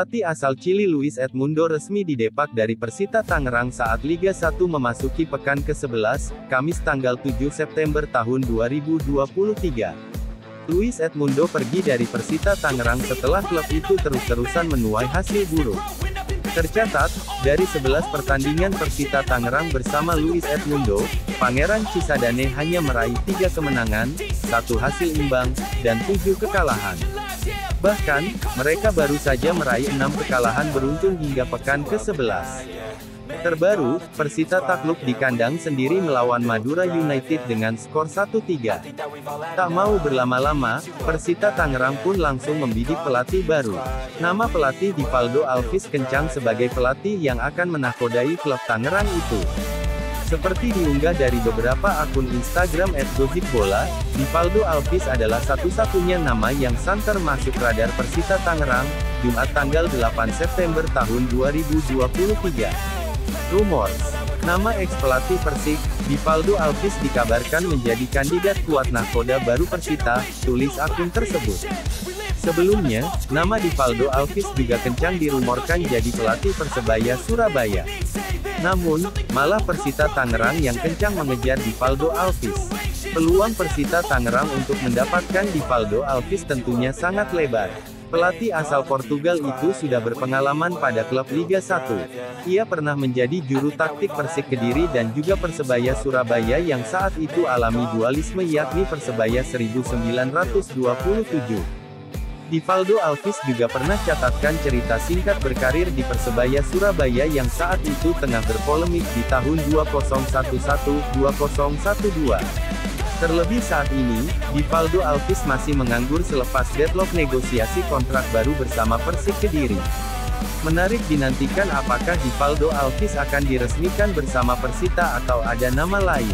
Pelatih asal Chili Luis Edmundo resmi didepak dari Persita Tangerang saat Liga 1 memasuki pekan ke-11, Kamis tanggal 7 September tahun 2023. Luis Edmundo pergi dari Persita Tangerang setelah klub itu terus-terusan menuai hasil buruk. Tercatat, dari 11 pertandingan Persita Tangerang bersama Luis Edmundo, Pangeran Cisadane hanya meraih 3 kemenangan, satu hasil imbang, dan 7 kekalahan. Bahkan, mereka baru saja meraih enam kekalahan beruntun hingga pekan ke-11. Terbaru, Persita takluk di kandang sendiri melawan Madura United dengan skor 1-3. Tak mau berlama-lama, Persita Tangerang pun langsung membidik pelatih baru. Nama pelatih Divaldo Alvis kencang sebagai pelatih yang akan menakodai klub Tangerang itu. Seperti diunggah dari beberapa akun Instagram @gosipbola, Divaldo Alvis adalah satu-satunya nama yang santer masuk radar Persita Tangerang, Jumat tanggal 8 September tahun 2023. Rumors Nama ex-pelatih Persik, Divaldo Alvis dikabarkan menjadi kandidat kuat nahkoda baru Persita, tulis akun tersebut. Sebelumnya, nama Divaldo Alvis juga kencang dirumorkan jadi pelatih Persebaya Surabaya. Namun, malah Persita Tangerang yang kencang mengejar Divaldo Alvis. Peluang Persita Tangerang untuk mendapatkan Divaldo Alvis tentunya sangat lebar. Pelatih asal Portugal itu sudah berpengalaman pada klub Liga 1. Ia pernah menjadi juru taktik Persik Kediri dan juga Persebaya Surabaya yang saat itu alami dualisme yakni Persebaya 1927. Divaldo Alvis juga pernah catatkan cerita singkat berkarir di Persebaya Surabaya yang saat itu tengah berpolemik di tahun 2011-2012. Terlebih saat ini, Divaldo Alvis masih menganggur selepas deadlock negosiasi kontrak baru bersama Persik Kediri. Menarik dinantikan apakah Divaldo Alvis akan diresmikan bersama Persita atau ada nama lain.